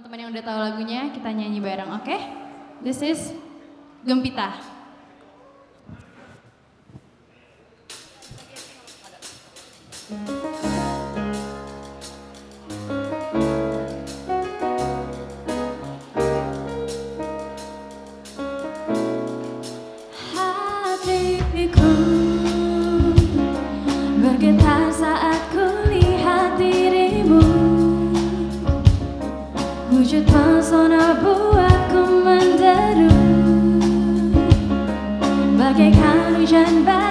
teman-teman yang udah tahu lagunya, kita nyanyi bareng, oke? Okay? This is Gempita. Wujud pesona buatku menderu Bagaikan hujan badai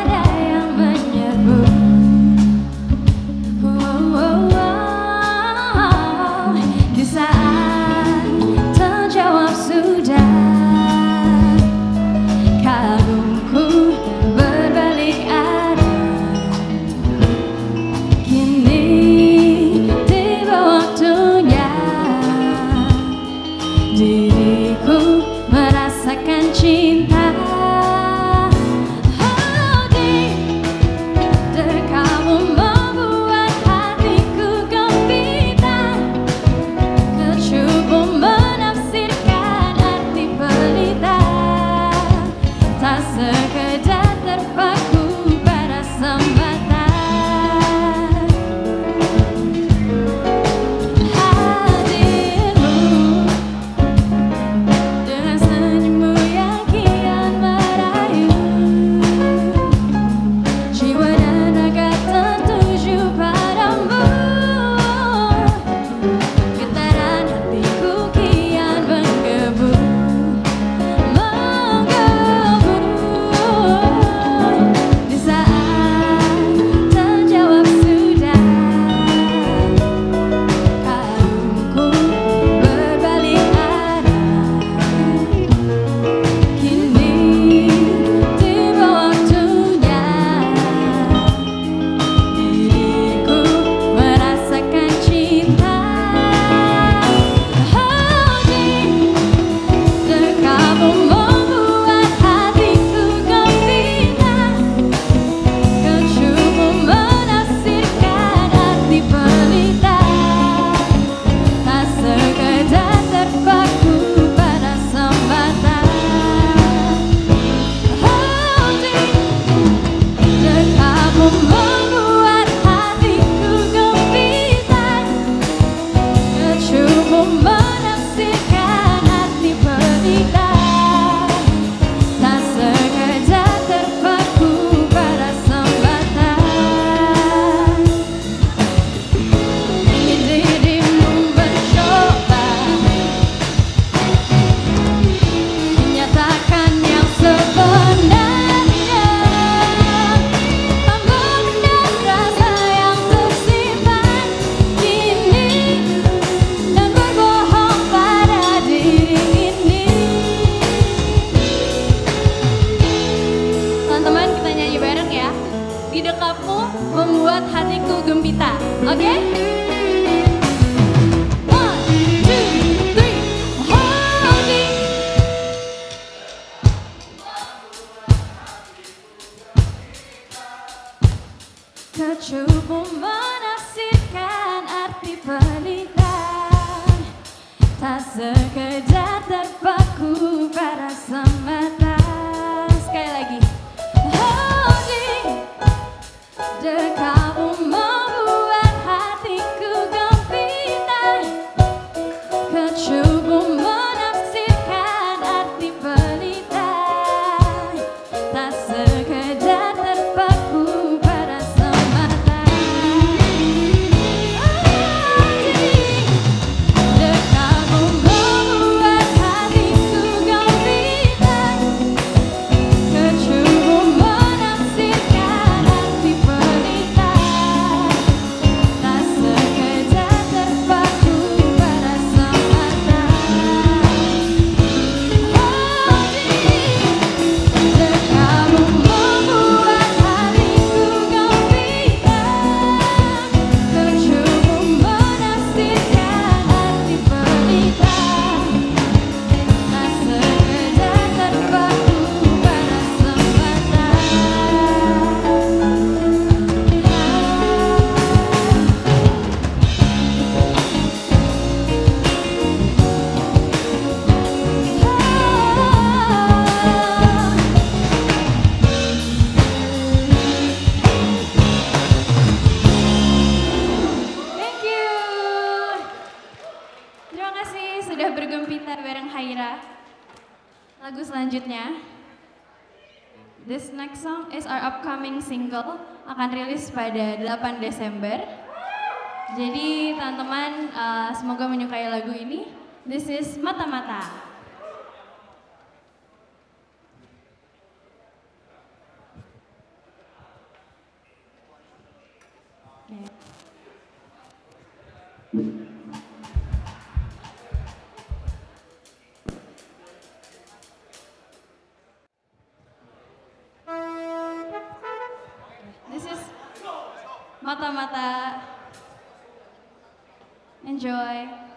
aku membuat hatiku gembita. Oke? Okay? This next song is our upcoming single akan rilis pada 8 Desember. Jadi teman-teman uh, semoga menyukai lagu ini. This is Mata-Mata. Okay. Mata-mata. Enjoy.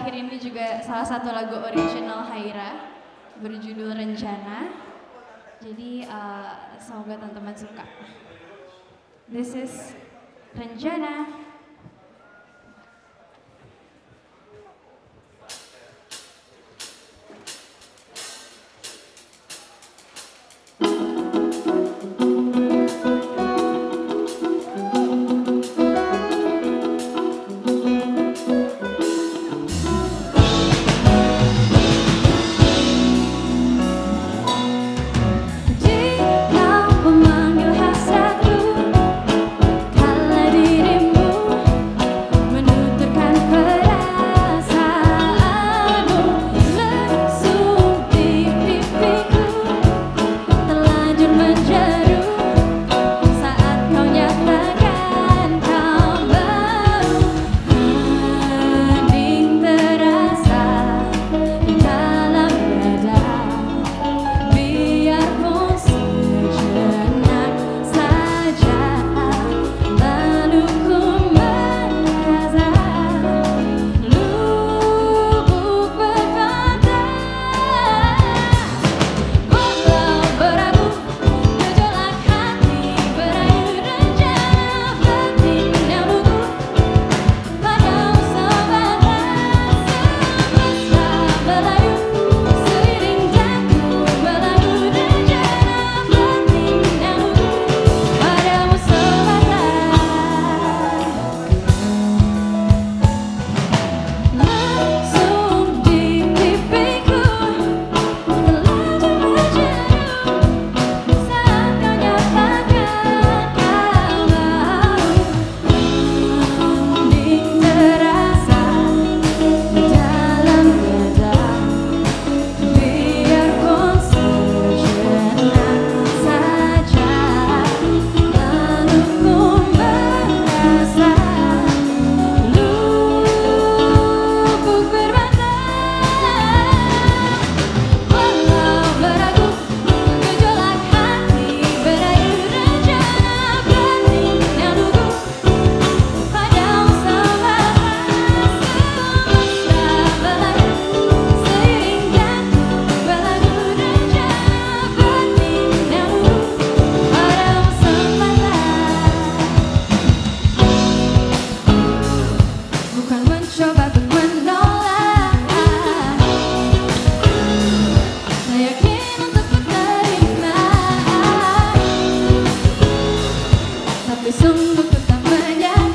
terakhir ini juga salah satu lagu original Haira berjudul Rencana. Jadi uh, semoga teman-teman suka. This is Rencana. Kamu bertambah banyak